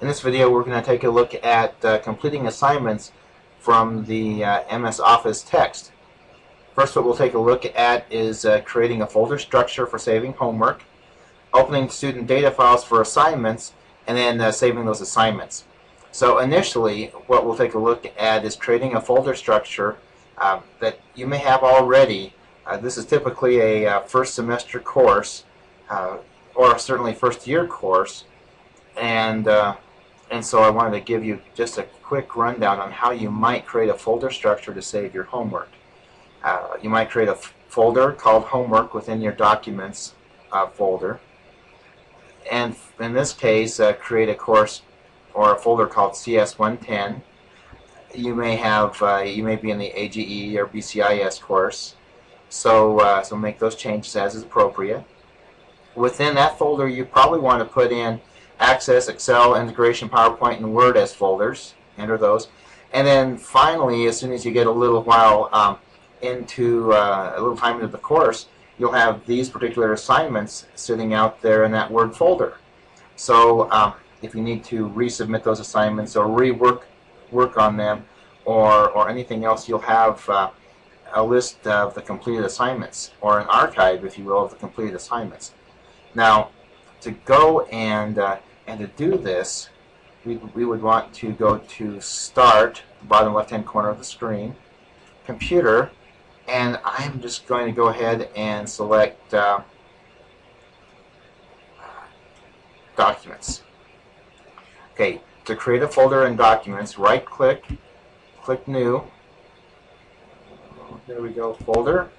In this video we're going to take a look at uh, completing assignments from the uh, MS Office text. First what we'll take a look at is uh, creating a folder structure for saving homework, opening student data files for assignments, and then uh, saving those assignments. So initially what we'll take a look at is creating a folder structure um, that you may have already. Uh, this is typically a uh, first semester course or certainly first year course and and so I wanted to give you just a quick rundown on how you might create a folder structure to save your homework. Uh, you might create a folder called homework within your documents uh, folder. And in this case uh, create a course or a folder called CS110 you may have uh, you may be in the AGE or BCIS course. So uh, so make those changes as is appropriate. Within that folder you probably want to put in Access, Excel, Integration, PowerPoint, and Word as folders. Enter those. And then finally, as soon as you get a little while um, into uh, a little time into the course, you'll have these particular assignments sitting out there in that Word folder. So um, if you need to resubmit those assignments or rework work on them or, or anything else, you'll have uh, a list of the completed assignments or an archive, if you will, of the completed assignments. Now, to go and uh, and to do this, we, we would want to go to Start, bottom left-hand corner of the screen, Computer, and I'm just going to go ahead and select uh, Documents. Okay, to create a folder in Documents, right-click, click New. There we go, Folder.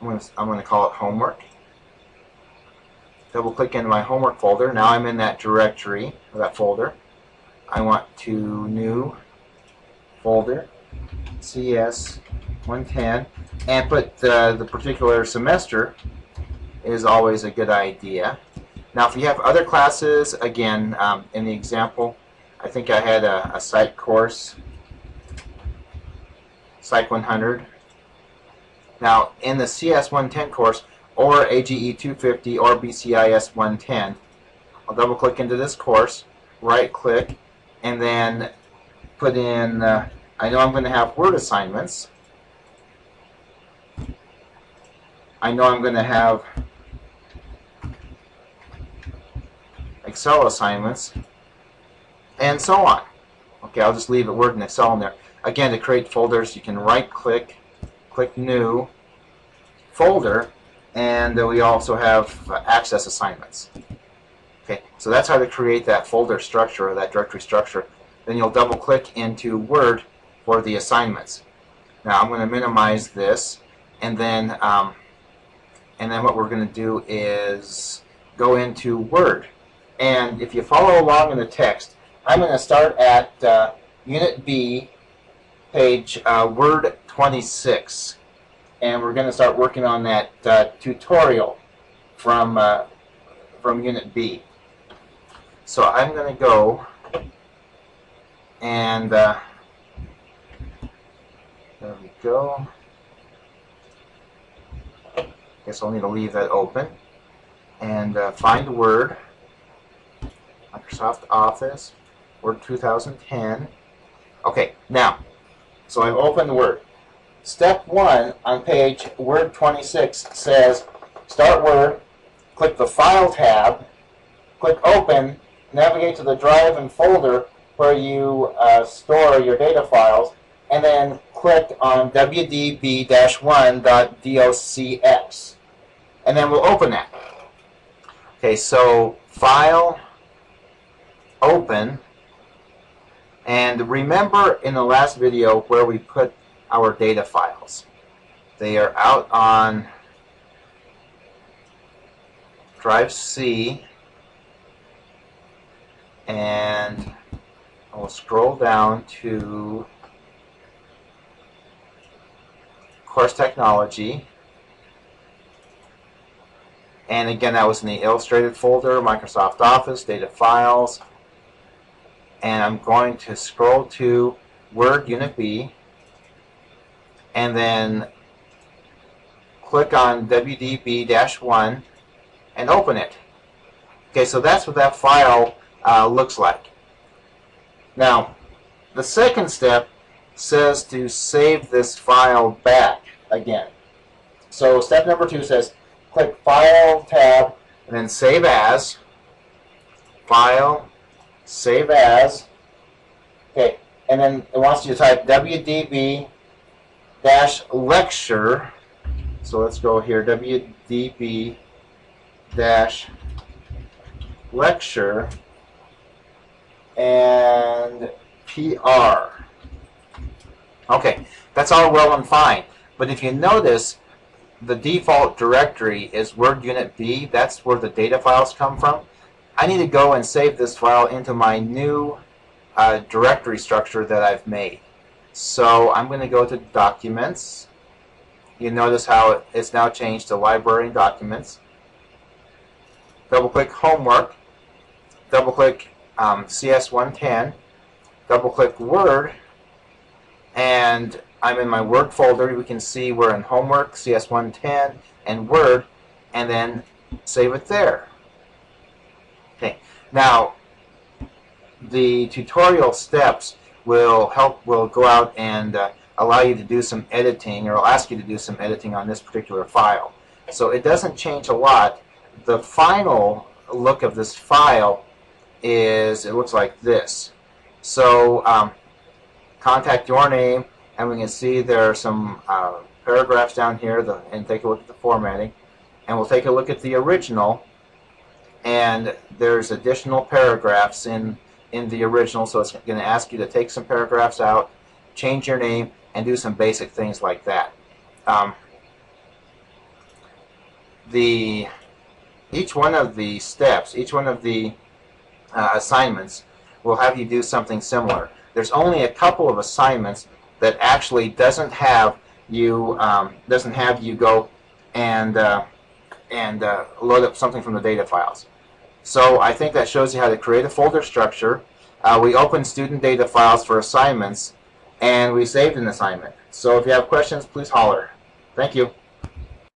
I'm going to, I'm going to call it Homework double click into my homework folder. Now I'm in that directory, or that folder. I want to new folder, CS 110, and put the, the particular semester is always a good idea. Now if you have other classes, again, um, in the example, I think I had a, a psych course, Psych 100. Now in the CS 110 course, or AGE 250 or BCIS 110. I'll double click into this course, right click, and then put in, uh, I know I'm going to have Word assignments. I know I'm going to have Excel assignments, and so on. Okay, I'll just leave it Word and Excel in there. Again, to create folders, you can right click, click New, Folder, and we also have access assignments. Okay, so that's how to create that folder structure or that directory structure. Then you'll double click into Word for the assignments. Now I'm going to minimize this and then um, and then what we're going to do is go into Word. And if you follow along in the text, I'm going to start at uh, Unit B, page uh, Word 26 and we're going to start working on that uh, tutorial from uh, from Unit B. So I'm going to go and uh, there we go. Guess I'll need to leave that open and uh, find Word, Microsoft Office, Word 2010. Okay, now, so I've opened Word. Step 1 on page Word 26 says Start Word, click the File tab, click Open, navigate to the drive and folder where you uh, store your data files, and then click on wdb-1.docx. And then we'll open that. Okay, so File, Open, and remember in the last video where we put our data files. They are out on drive C and I will scroll down to course technology. And again that was in the illustrated folder Microsoft Office data files. And I'm going to scroll to Word Unit B and then click on WDB-1 and open it. Okay, so that's what that file uh, looks like. Now, the second step says to save this file back again. So step number two says click File tab and then Save As. File, Save As. Okay, and then it wants you to type WDB dash lecture. So let's go here, WDB dash lecture and PR. Okay, that's all well and fine. But if you notice, the default directory is Word Unit B. That's where the data files come from. I need to go and save this file into my new uh, directory structure that I've made. So I'm going to go to Documents. You notice how it's now changed to Library and Documents. Double click Homework. Double click um, CS110. Double click Word. And I'm in my Word folder. We can see we're in Homework, CS110, and Word, and then save it there. Okay. Now, the tutorial steps will help, will go out and uh, allow you to do some editing, or will ask you to do some editing on this particular file. So it doesn't change a lot. The final look of this file is, it looks like this. So, um, contact your name, and we can see there are some uh, paragraphs down here the, and take a look at the formatting and we'll take a look at the original and there's additional paragraphs in in the original so it's going to ask you to take some paragraphs out change your name and do some basic things like that um, the each one of the steps each one of the uh, assignments will have you do something similar there's only a couple of assignments that actually doesn't have you um, doesn't have you go and uh, and uh, load up something from the data files. So I think that shows you how to create a folder structure. Uh, we open student data files for assignments, and we saved an assignment. So if you have questions, please holler. Thank you.